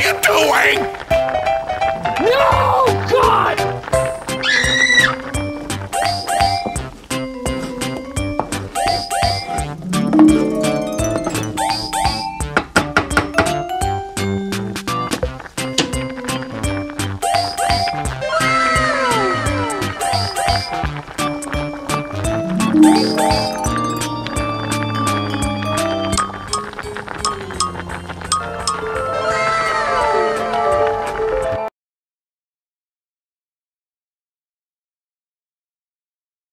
are you doing? No, God! Wow.